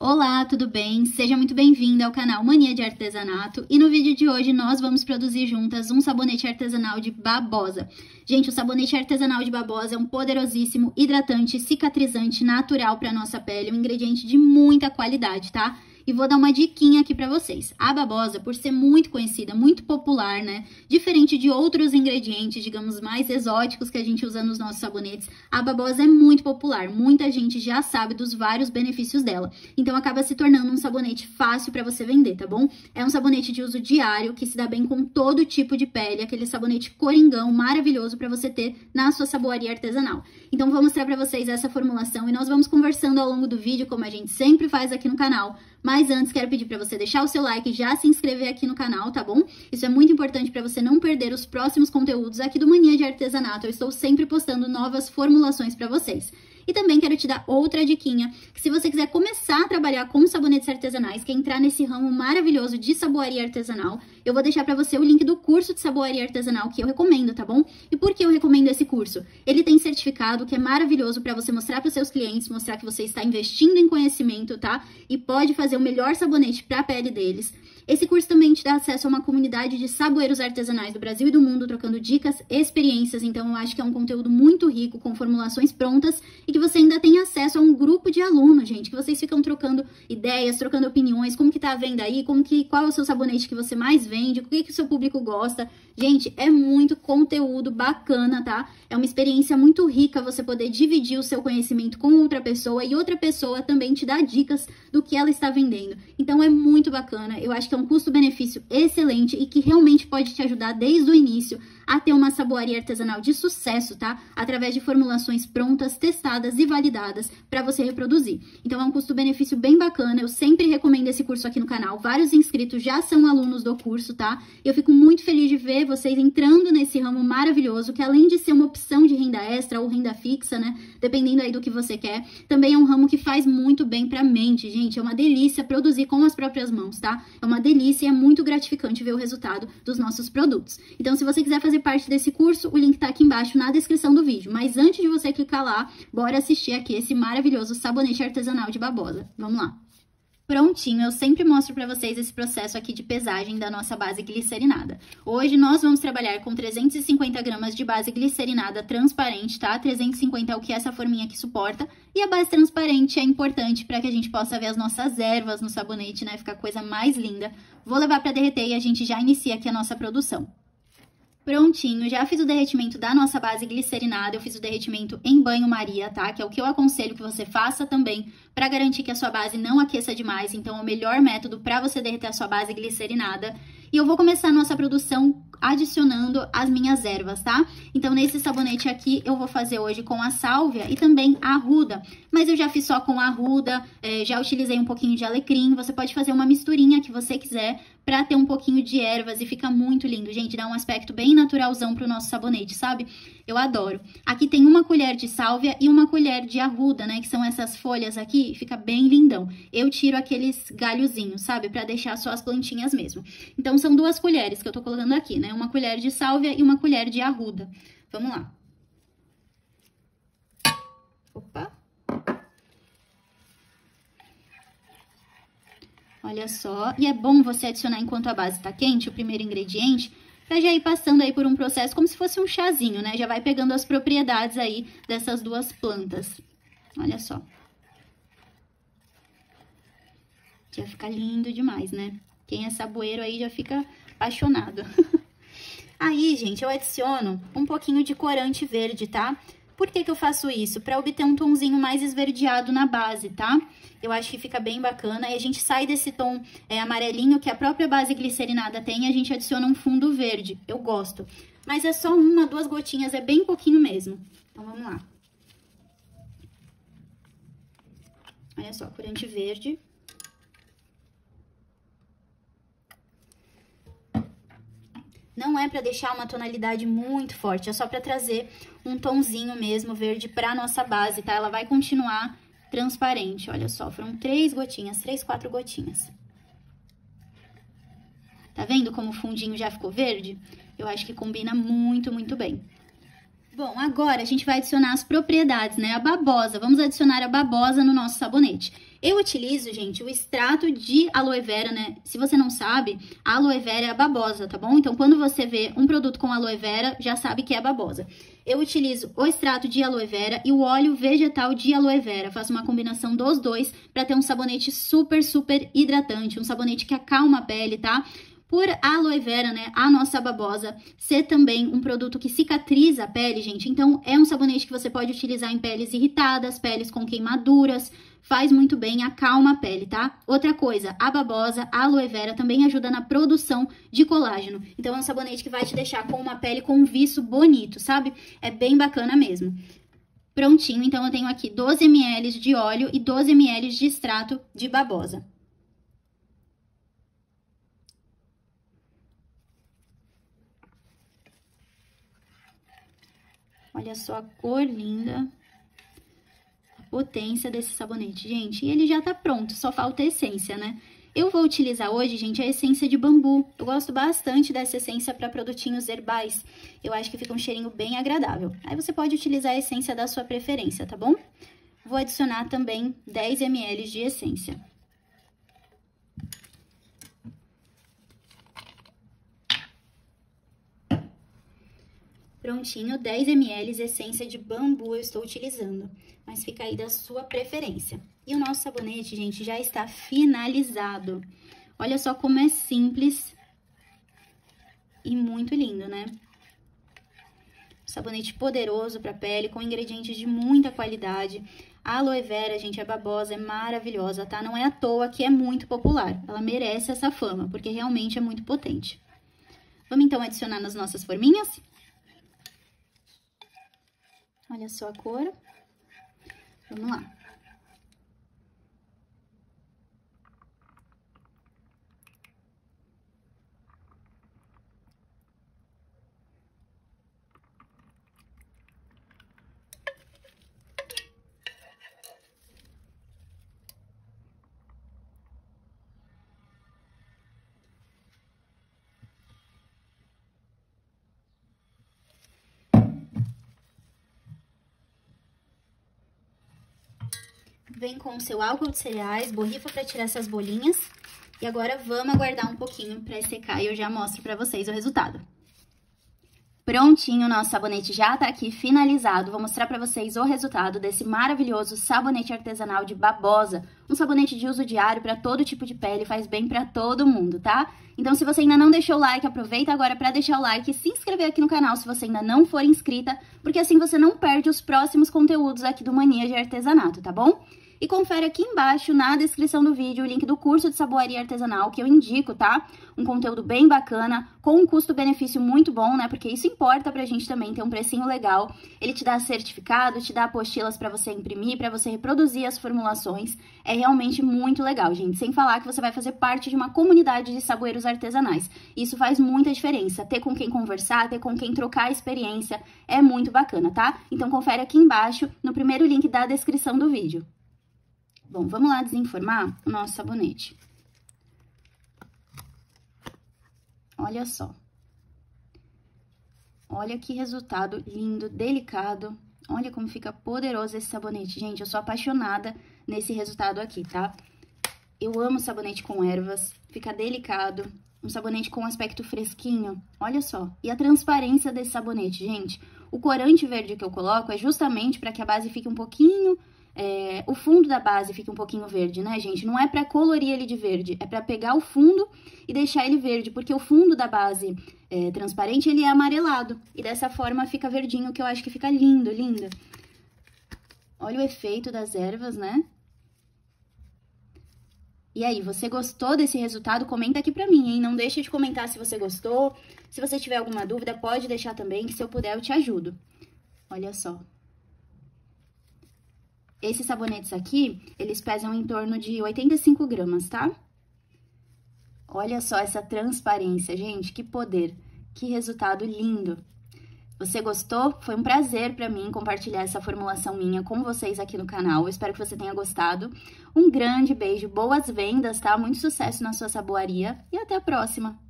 Olá, tudo bem? Seja muito bem-vindo ao canal Mania de Artesanato e no vídeo de hoje nós vamos produzir juntas um sabonete artesanal de babosa. Gente, o sabonete artesanal de babosa é um poderosíssimo hidratante, cicatrizante, natural para nossa pele, um ingrediente de muita qualidade, tá? E vou dar uma diquinha aqui para vocês. A babosa, por ser muito conhecida, muito popular, né? Diferente de outros ingredientes, digamos, mais exóticos que a gente usa nos nossos sabonetes, a babosa é muito popular. Muita gente já sabe dos vários benefícios dela. Então acaba se tornando um sabonete fácil para você vender, tá bom? É um sabonete de uso diário que se dá bem com todo tipo de pele, aquele sabonete coringão maravilhoso para você ter na sua saboaria artesanal. Então vou mostrar para vocês essa formulação e nós vamos conversando ao longo do vídeo, como a gente sempre faz aqui no canal. Mas antes, quero pedir para você deixar o seu like já se inscrever aqui no canal, tá bom? Isso é muito importante para você não perder os próximos conteúdos aqui do Mania de Artesanato. Eu estou sempre postando novas formulações para vocês. E também quero te dar outra diquinha, que se você quiser começar a trabalhar com sabonetes artesanais, quer entrar nesse ramo maravilhoso de saboaria artesanal, eu vou deixar para você o link do curso de saboaria artesanal que eu recomendo, tá bom? E por que eu recomendo esse curso? Ele tem certificado que é maravilhoso para você mostrar para seus clientes, mostrar que você está investindo em conhecimento, tá? E pode fazer o melhor sabonete para a pele deles. Esse curso também te dá acesso a uma comunidade de saboeiros artesanais do Brasil e do mundo, trocando dicas, experiências. Então, eu acho que é um conteúdo muito rico, com formulações prontas e que você ainda tem acesso a um grupo de alunos, gente, que vocês ficam trocando ideias, trocando opiniões, como que tá a venda aí, como que, qual é o seu sabonete que você mais vende, o que, que o seu público gosta. Gente, é muito conteúdo bacana, tá? É uma experiência muito rica você poder dividir o seu conhecimento com outra pessoa e outra pessoa também te dar dicas do que ela está vendendo. Então é muito bacana. Eu acho que é um custo-benefício excelente e que realmente pode te ajudar desde o início a ter uma saboaria artesanal de sucesso, tá? Através de formulações prontas, testadas e validadas para você reproduzir. Então é um custo-benefício bem bacana. Eu sempre recomendo esse curso aqui no canal. Vários inscritos já são alunos do curso, tá? Eu fico muito feliz de ver vocês entrando nesse ramo maravilhoso, que além de ser uma opção de renda extra ou renda fixa, né? Dependendo aí do que você quer, também é um ramo que faz muito bem pra mente, gente. É uma delícia produzir com as próprias mãos, tá? É uma delícia e é muito gratificante ver o resultado dos nossos produtos. Então, se você quiser fazer parte desse curso, o link tá aqui embaixo na descrição do vídeo. Mas antes de você clicar lá, bora assistir aqui esse maravilhoso sabonete artesanal de babosa. Vamos lá! Prontinho, eu sempre mostro para vocês esse processo aqui de pesagem da nossa base glicerinada. Hoje nós vamos trabalhar com 350 gramas de base glicerinada transparente, tá? 350 é o que essa forminha aqui suporta. E a base transparente é importante para que a gente possa ver as nossas ervas no sabonete, né? Ficar coisa mais linda. Vou levar para derreter e a gente já inicia aqui a nossa produção. Prontinho, já fiz o derretimento da nossa base glicerinada, eu fiz o derretimento em banho-maria, tá? Que é o que eu aconselho que você faça também para garantir que a sua base não aqueça demais. Então, é o melhor método para você derreter a sua base glicerinada. E eu vou começar a nossa produção adicionando as minhas ervas, tá? Então, nesse sabonete aqui, eu vou fazer hoje com a sálvia e também a arruda. Mas eu já fiz só com a arruda, é, já utilizei um pouquinho de alecrim. Você pode fazer uma misturinha que você quiser pra ter um pouquinho de ervas e fica muito lindo. Gente, dá um aspecto bem naturalzão pro nosso sabonete, sabe? Eu adoro. Aqui tem uma colher de sálvia e uma colher de arruda, né? Que são essas folhas aqui, fica bem lindão. Eu tiro aqueles galhozinhos, sabe? Pra deixar só as plantinhas mesmo. Então, são duas colheres que eu tô colocando aqui, né? Uma colher de sálvia e uma colher de arruda. Vamos lá. Olha só, e é bom você adicionar enquanto a base tá quente, o primeiro ingrediente, pra já ir passando aí por um processo como se fosse um chazinho, né? Já vai pegando as propriedades aí dessas duas plantas. Olha só. Já fica lindo demais, né? Quem é saboeiro aí já fica apaixonado. aí, gente, eu adiciono um pouquinho de corante verde, tá? Por que, que eu faço isso? Para obter um tonzinho mais esverdeado na base, tá? Eu acho que fica bem bacana. E a gente sai desse tom é, amarelinho que a própria base glicerinada tem e a gente adiciona um fundo verde. Eu gosto. Mas é só uma, duas gotinhas, é bem pouquinho mesmo. Então, vamos lá. Olha só, corante verde. Não é para deixar uma tonalidade muito forte, é só para trazer um tonzinho mesmo verde para nossa base, tá? Ela vai continuar transparente, olha só, foram três gotinhas, três, quatro gotinhas. Tá vendo como o fundinho já ficou verde? Eu acho que combina muito, muito bem. Bom, agora a gente vai adicionar as propriedades, né? A babosa. Vamos adicionar a babosa no nosso sabonete. Eu utilizo, gente, o extrato de aloe vera, né? Se você não sabe, a aloe vera é a babosa, tá bom? Então, quando você vê um produto com aloe vera, já sabe que é a babosa. Eu utilizo o extrato de aloe vera e o óleo vegetal de aloe vera. Faço uma combinação dos dois para ter um sabonete super, super hidratante, um sabonete que acalma a pele, tá? Por a aloe vera, né, a nossa babosa, ser também um produto que cicatriza a pele, gente. Então, é um sabonete que você pode utilizar em peles irritadas, peles com queimaduras, faz muito bem, acalma a pele, tá? Outra coisa, a babosa, a aloe vera também ajuda na produção de colágeno. Então, é um sabonete que vai te deixar com uma pele com um viço bonito, sabe? É bem bacana mesmo. Prontinho, então eu tenho aqui 12 ml de óleo e 12 ml de extrato de babosa. Olha só a cor linda, a potência desse sabonete, gente. E ele já tá pronto, só falta a essência, né? Eu vou utilizar hoje, gente, a essência de bambu. Eu gosto bastante dessa essência para produtinhos herbais. Eu acho que fica um cheirinho bem agradável. Aí você pode utilizar a essência da sua preferência, tá bom? Vou adicionar também 10 ml de essência. Prontinho, 10 ml essência de bambu eu estou utilizando, mas fica aí da sua preferência. E o nosso sabonete, gente, já está finalizado. Olha só como é simples e muito lindo, né? Sabonete poderoso para pele, com ingredientes de muita qualidade. A aloe vera, gente, é babosa, é maravilhosa, tá? Não é à toa que é muito popular. Ela merece essa fama, porque realmente é muito potente. Vamos então adicionar nas nossas forminhas? Olha só a cor. Vamos lá. Vem com o seu álcool de cereais, borrifa para tirar essas bolinhas. E agora vamos aguardar um pouquinho para secar e eu já mostro para vocês o resultado. Prontinho, nosso sabonete já tá aqui finalizado. Vou mostrar para vocês o resultado desse maravilhoso sabonete artesanal de babosa. Um sabonete de uso diário para todo tipo de pele, faz bem para todo mundo, tá? Então, se você ainda não deixou o like, aproveita agora para deixar o like e se inscrever aqui no canal se você ainda não for inscrita, porque assim você não perde os próximos conteúdos aqui do Mania de Artesanato, tá bom? E confere aqui embaixo na descrição do vídeo o link do curso de saboaria artesanal que eu indico, tá? Um conteúdo bem bacana, com um custo-benefício muito bom, né? Porque isso importa pra gente também ter um precinho legal. Ele te dá certificado, te dá apostilas para você imprimir, para você reproduzir as formulações. É realmente muito legal, gente. Sem falar que você vai fazer parte de uma comunidade de saboeiros artesanais. Isso faz muita diferença. Ter com quem conversar, ter com quem trocar experiência é muito bacana, tá? Então confere aqui embaixo no primeiro link da descrição do vídeo. Bom, vamos lá desenformar o nosso sabonete. Olha só. Olha que resultado lindo, delicado. Olha como fica poderoso esse sabonete. Gente, eu sou apaixonada nesse resultado aqui, tá? Eu amo sabonete com ervas, fica delicado. Um sabonete com aspecto fresquinho, olha só. E a transparência desse sabonete, gente. O corante verde que eu coloco é justamente para que a base fique um pouquinho é, o fundo da base fica um pouquinho verde, né, gente? Não é para colorir ele de verde, é para pegar o fundo e deixar ele verde, porque o fundo da base é, transparente, ele é amarelado. E dessa forma fica verdinho, que eu acho que fica lindo, lindo. Olha o efeito das ervas, né? E aí, você gostou desse resultado? Comenta aqui pra mim, hein? Não deixa de comentar se você gostou. Se você tiver alguma dúvida, pode deixar também, que se eu puder eu te ajudo. Olha só. Esses sabonetes aqui, eles pesam em torno de 85 gramas, tá? Olha só essa transparência, gente, que poder, que resultado lindo. Você gostou? Foi um prazer para mim compartilhar essa formulação minha com vocês aqui no canal. Eu espero que você tenha gostado. Um grande beijo, boas vendas, tá? Muito sucesso na sua saboaria e até a próxima!